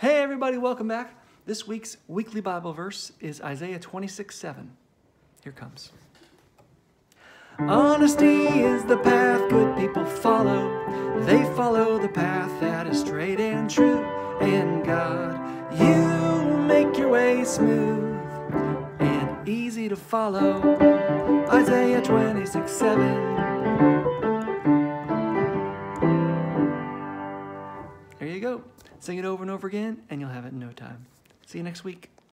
Hey, everybody, welcome back. This week's weekly Bible verse is Isaiah 26 7. Here comes. Honesty is the path good people follow. They follow the path that is straight and true. And God, you make your way smooth and easy to follow. Isaiah 26 7. There you go. Sing it over and over again, and you'll have it in no time. See you next week.